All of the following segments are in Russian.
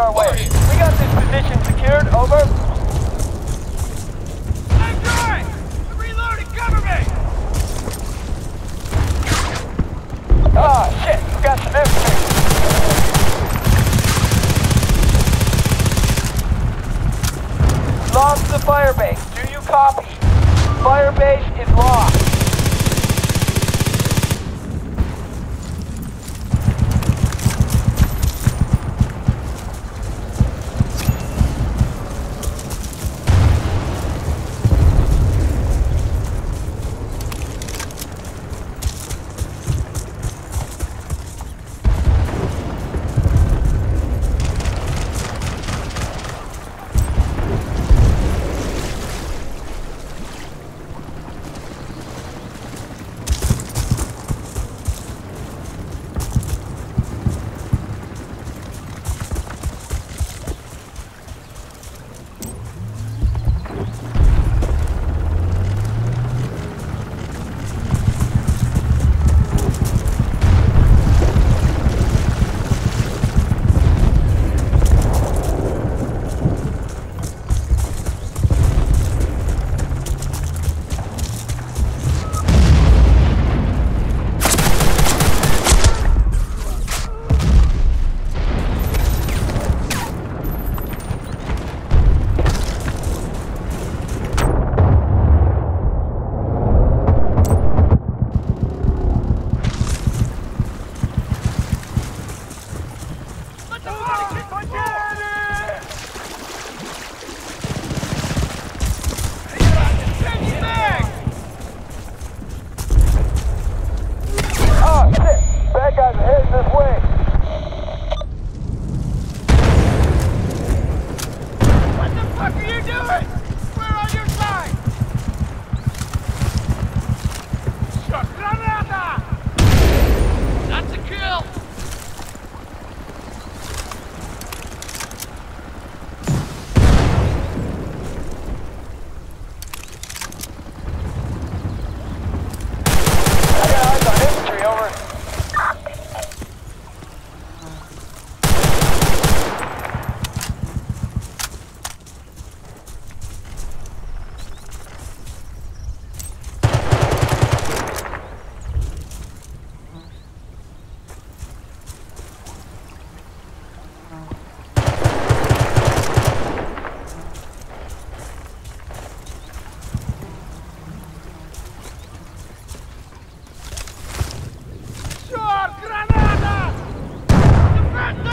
our way. We got this position secured. Over.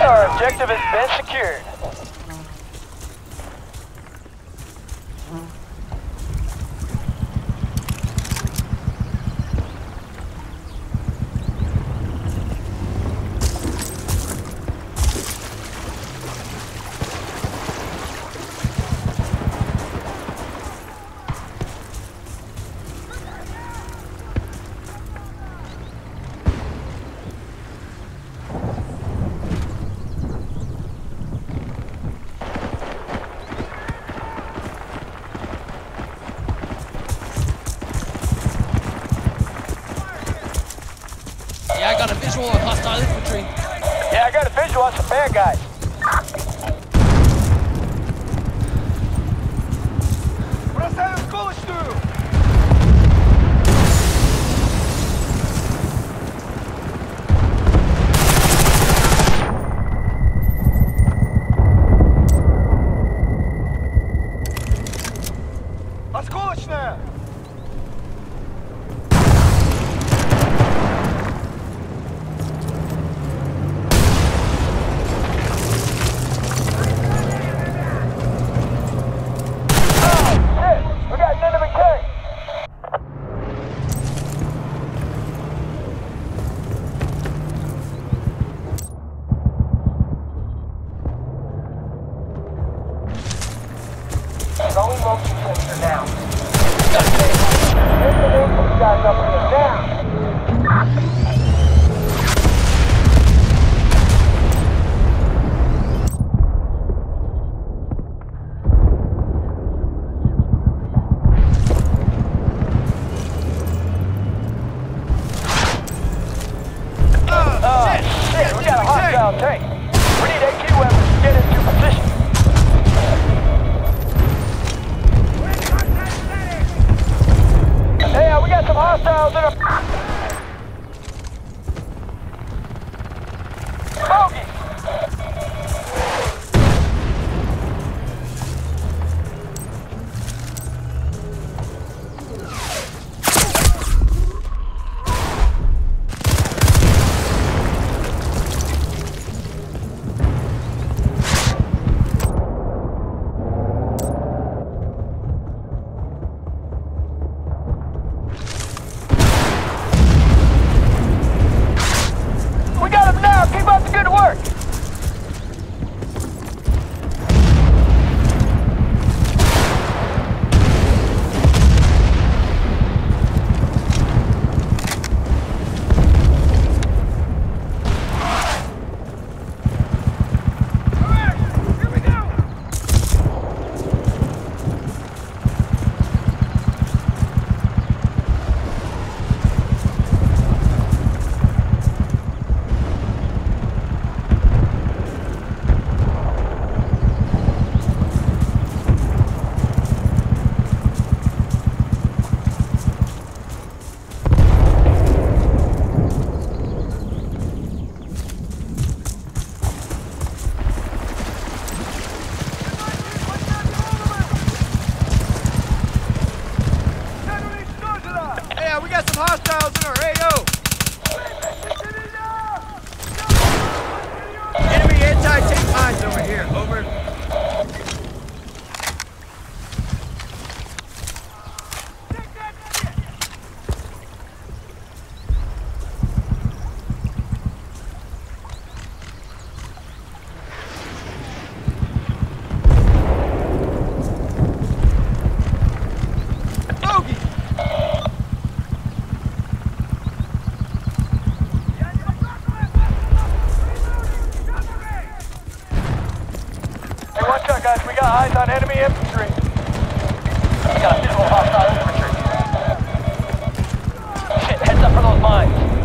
Our objective has been secured. air guy. Hey, watch out, guys. We got eyes on enemy infantry. We got a visual hostile infantry. Shit, heads up for those mines.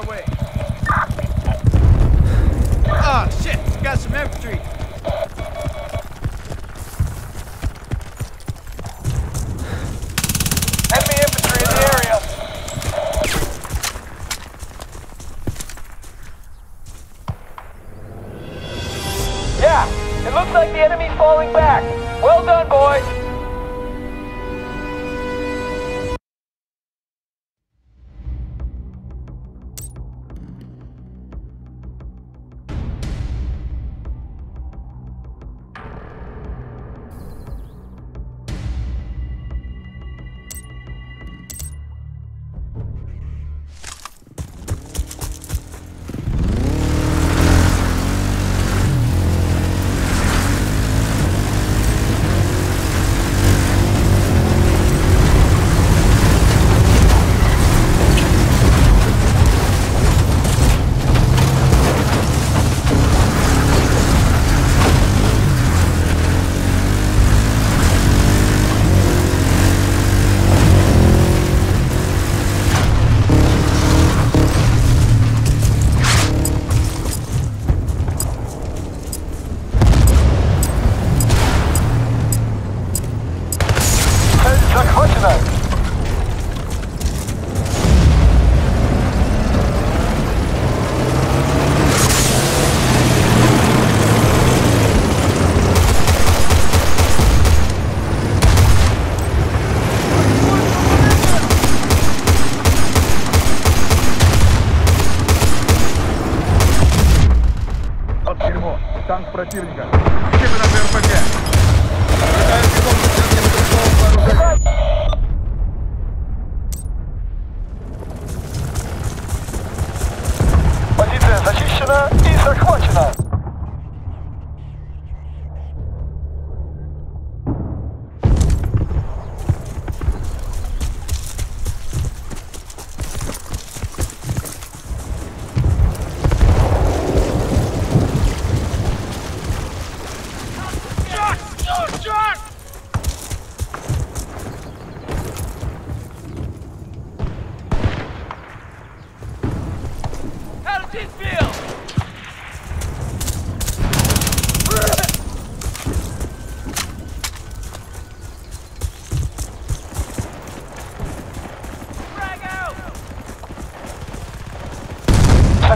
our way.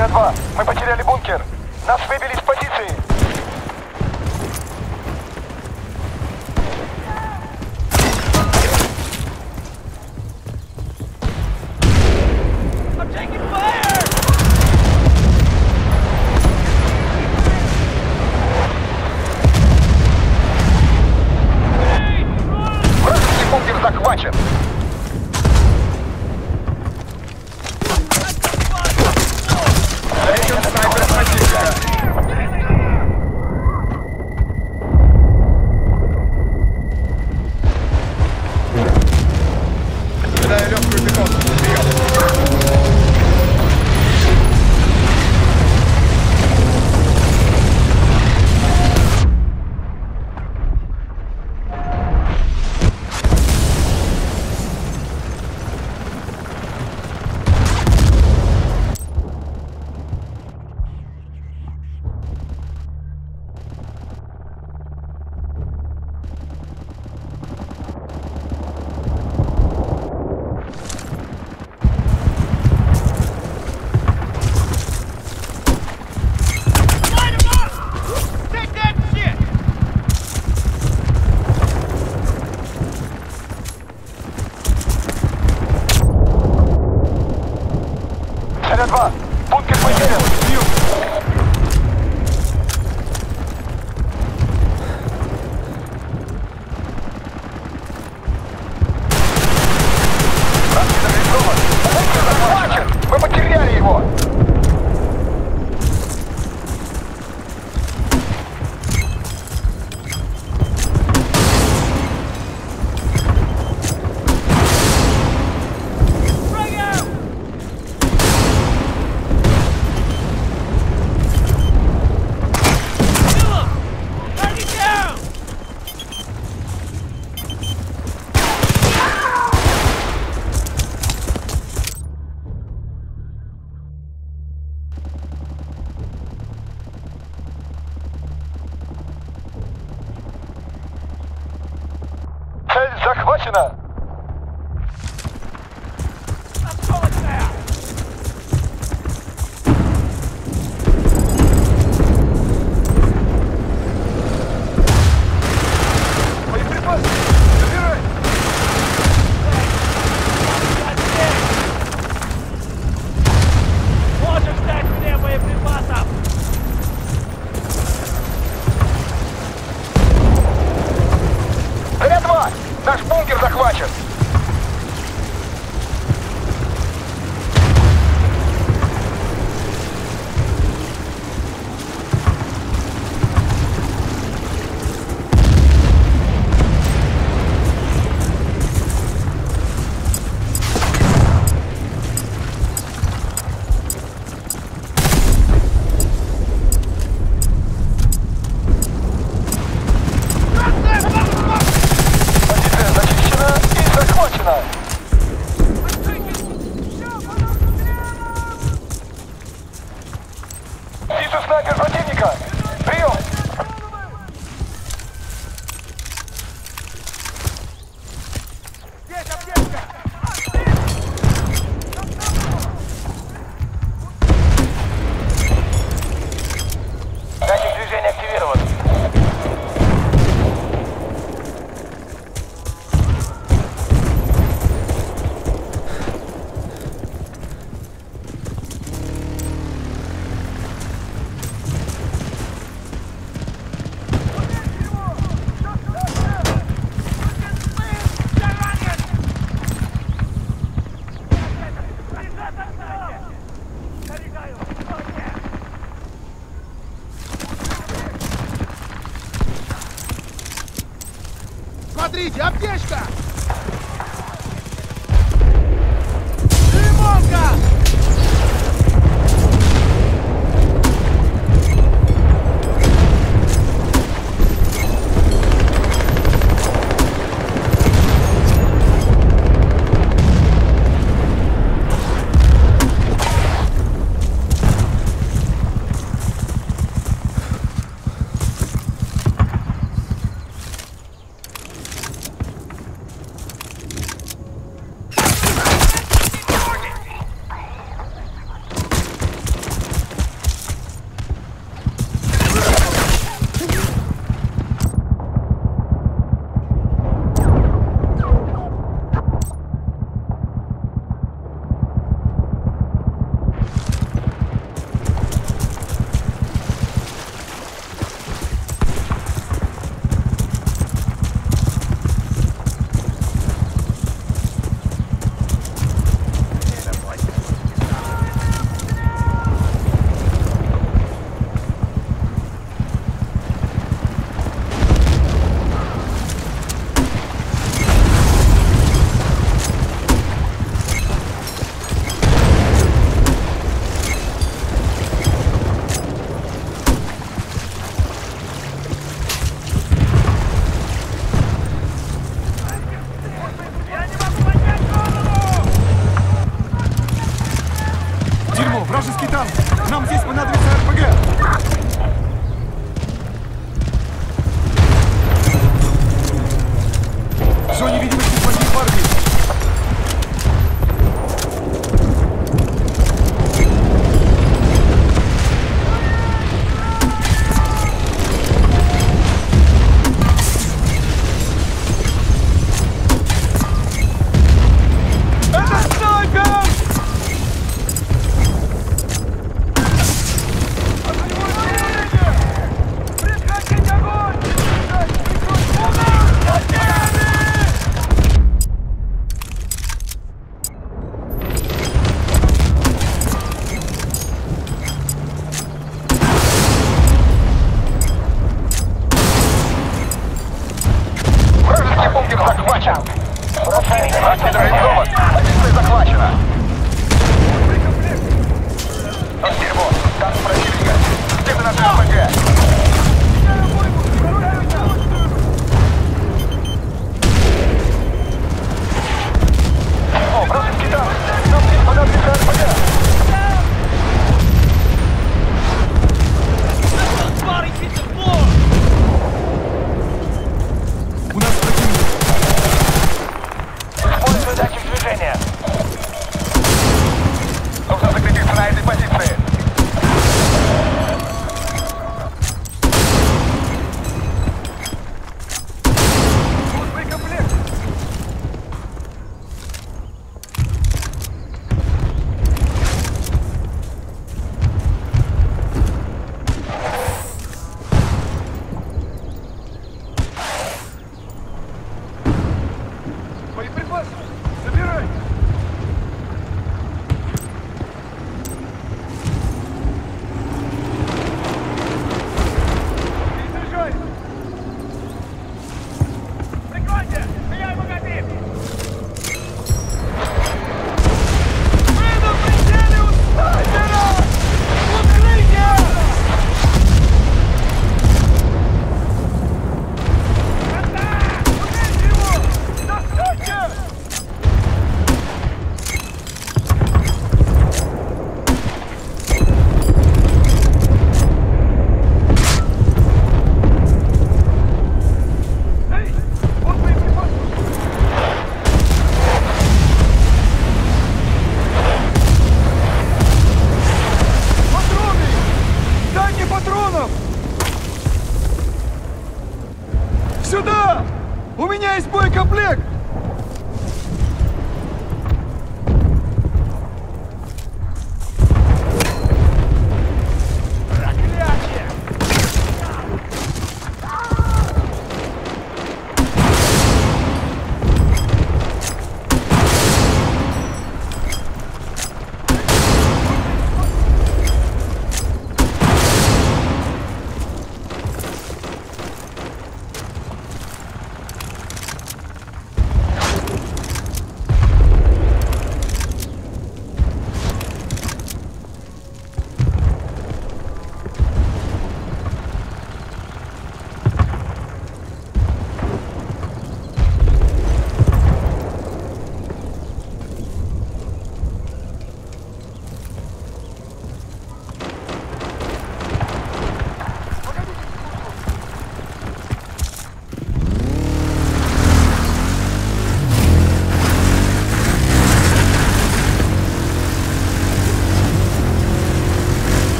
Земля-2, мы потеряли бункер. Нас выбили с позиции. Бункер захвачен! Смотрите, аптечка!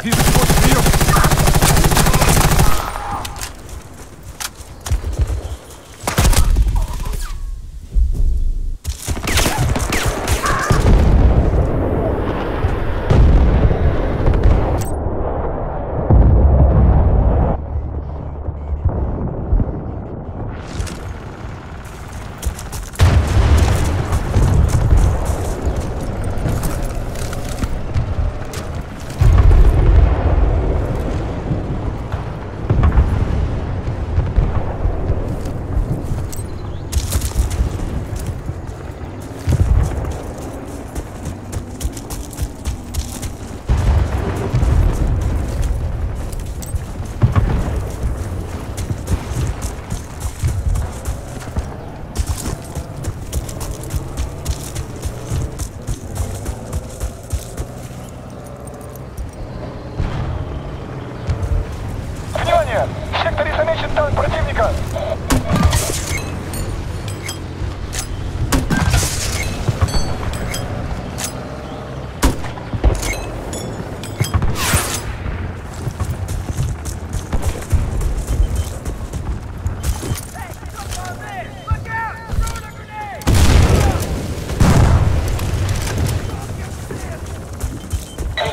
He's supposed to be you.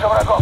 Врагов!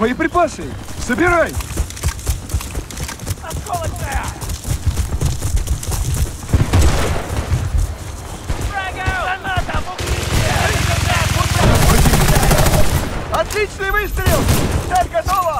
Боеприпасы! Собирай! Отличный выстрел! Цель готова!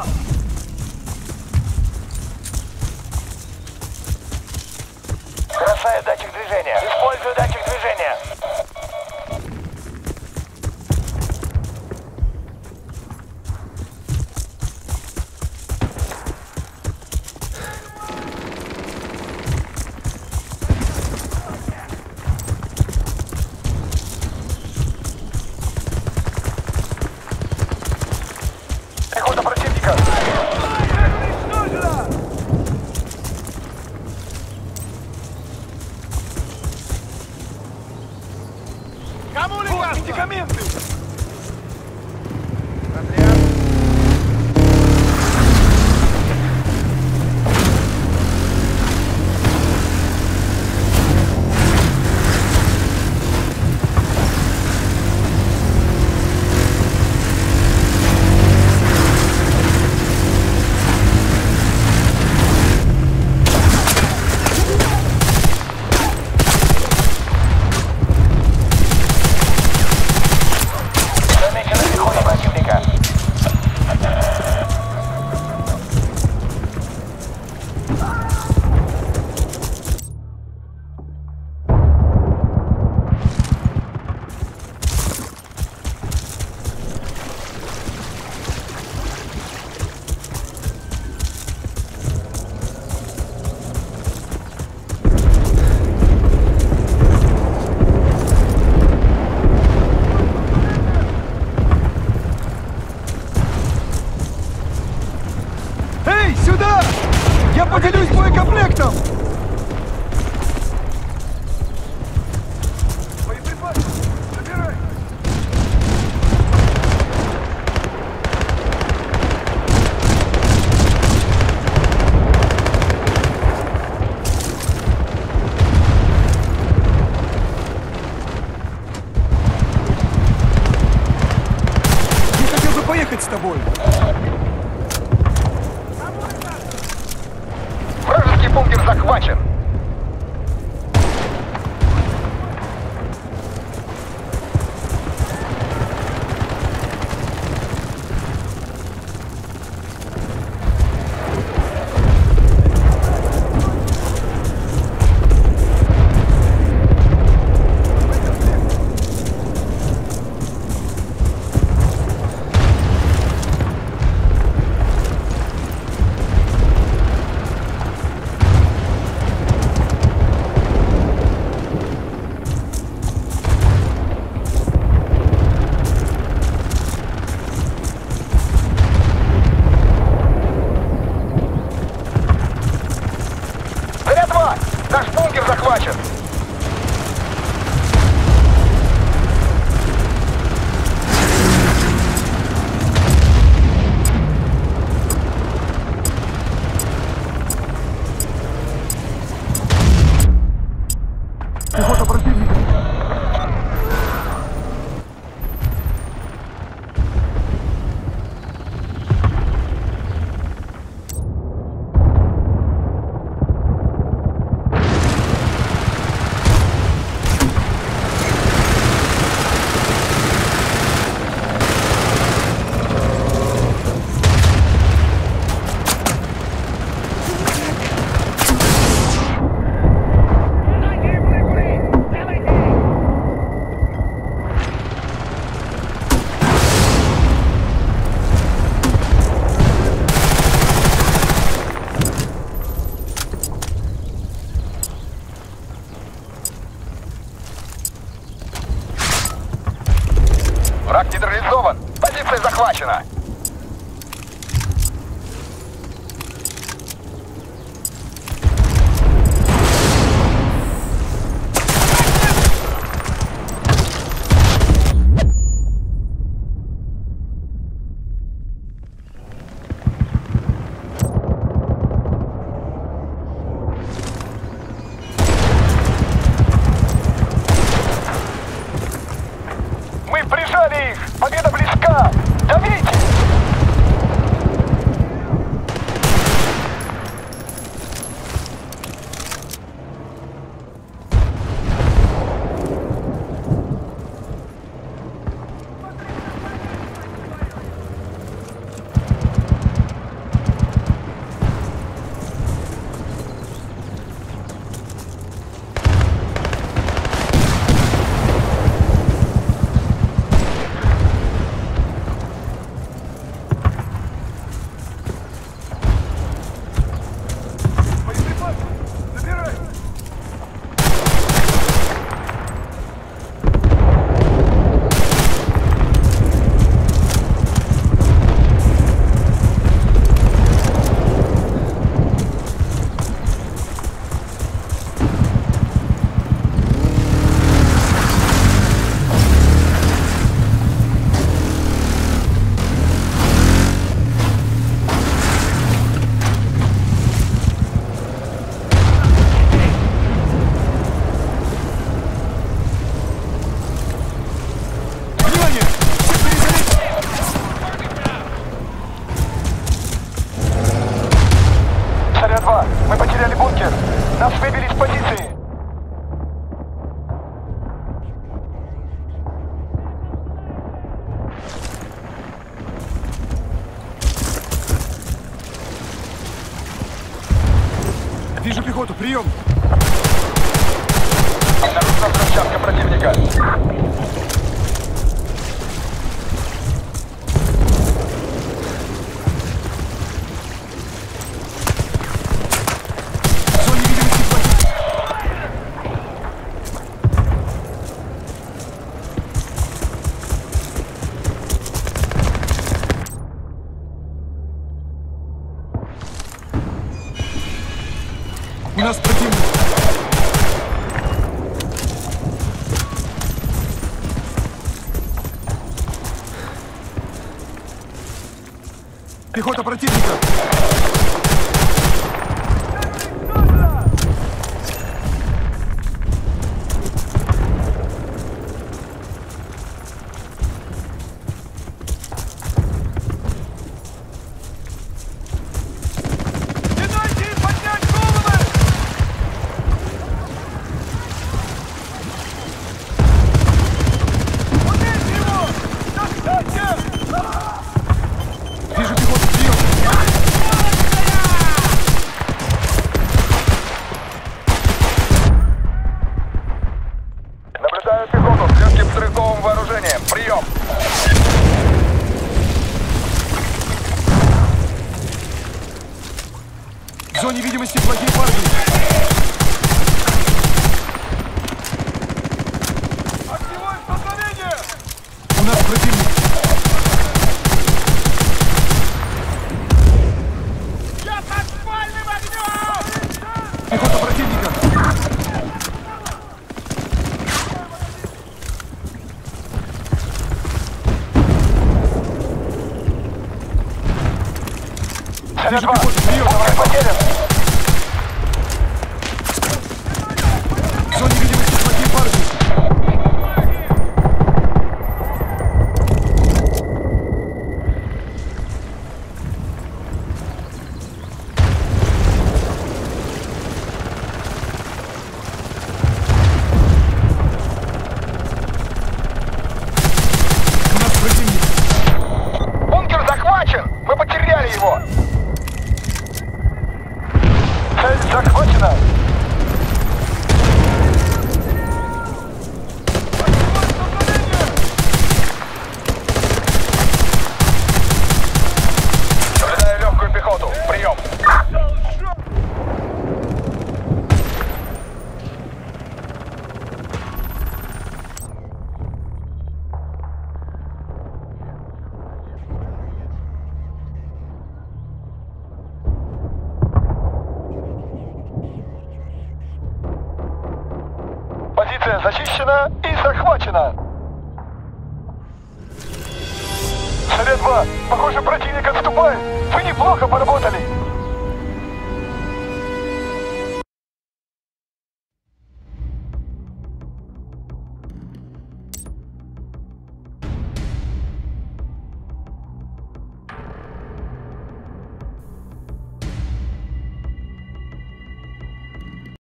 Пехота противника.